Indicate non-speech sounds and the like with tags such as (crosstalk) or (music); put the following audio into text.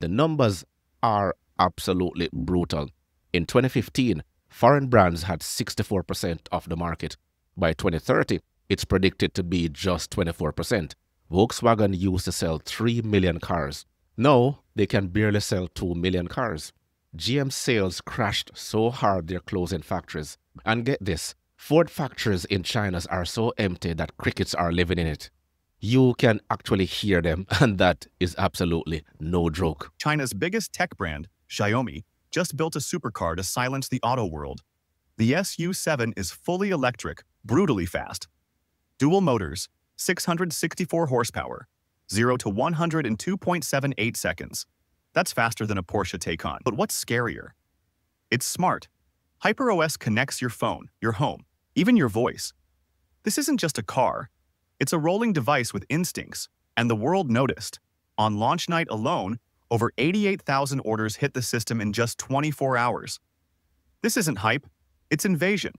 The numbers are absolutely brutal. In 2015, foreign brands had 64% of the market. By 2030, it's predicted to be just 24%. Volkswagen used to sell 3 million cars. Now, they can barely sell 2 million cars. GM sales crashed so hard they're closing factories. And get this, Ford factories in China are so empty that crickets are living in it. You can actually hear them, (laughs) and that is absolutely no joke. China's biggest tech brand, Xiaomi, just built a supercar to silence the auto world. The SU7 is fully electric, brutally fast. Dual motors, 664 horsepower, 0 to 100 in 2.78 seconds. That's faster than a Porsche Taycan. But what's scarier? It's smart. HyperOS connects your phone, your home, even your voice. This isn't just a car. It's a rolling device with instincts, and the world noticed. On launch night alone, over 88,000 orders hit the system in just 24 hours. This isn't hype, it's invasion.